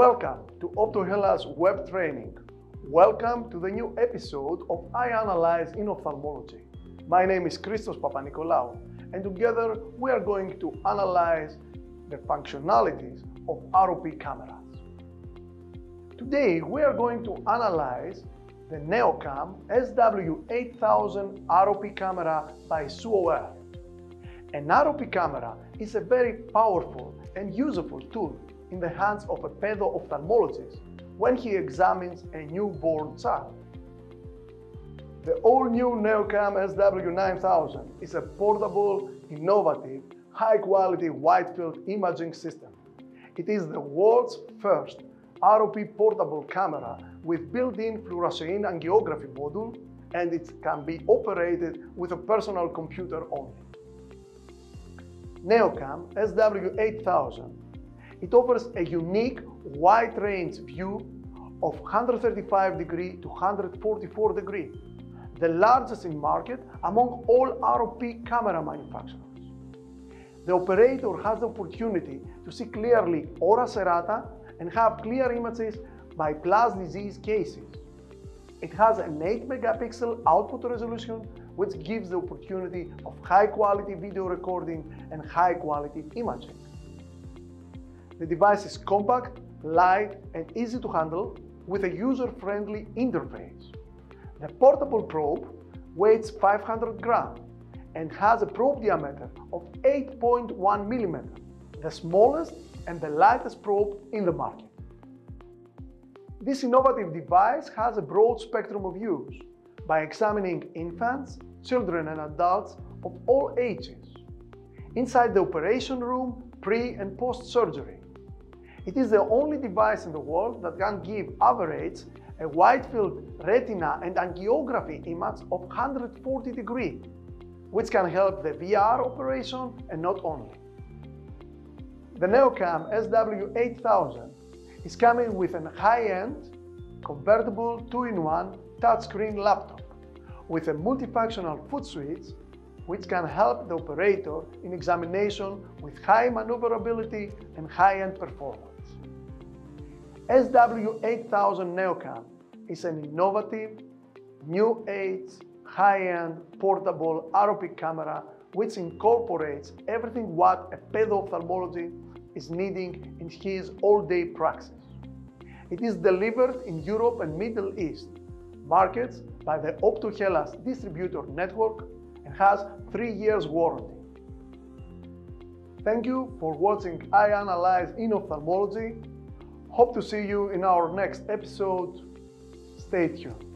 Optohellas web training. Welcome to the new episode of iAnalyse in Ophthalmology. My name is Christos Papanikolaou and together we are going to analyze the functionalities of ROP cameras. Today we are going to analyze the Neocam SW8000 ROP camera by SUOER. An ROP camera is a very powerful and useful tool in the hands of a pedo-ophthalmologist when he examines a newborn child. The all-new Neocam SW9000 is a portable, innovative, high-quality wide-field imaging system. It is the world's first ROP portable camera with built-in fluorescein angiography module and it can be operated with a personal computer only. Neocam SW8000 it offers a unique wide range view of 135 degree to 144 degree, the largest in market among all ROP camera manufacturers. The operator has the opportunity to see clearly ora serrata and have clear images by plus disease cases. It has an 8 megapixel output resolution which gives the opportunity of high quality video recording and high quality imaging. The device is compact, light and easy to handle with a user-friendly interface. The portable probe weighs 500 grams and has a probe diameter of 8.1 mm, the smallest and the lightest probe in the market. This innovative device has a broad spectrum of use by examining infants, children and adults of all ages, inside the operation room, pre and post surgery, it is the only device in the world that can give average a wide field retina and angiography image of 140 degree, which can help the VR operation and not only. The Neocam SW8000 is coming with a high-end, convertible 2-in-1 touchscreen laptop with a multifunctional foot switch which can help the operator in examination with high maneuverability and high-end performance. SW8000 Neocam is an innovative, new age, high-end, portable ROP camera which incorporates everything what a pedo-ophthalmologist is needing in his all-day practice. It is delivered in Europe and Middle East markets by the Optohellas distributor network and has three years warranty. Thank you for watching iAnalyse in Ophthalmology Hope to see you in our next episode. Stay tuned.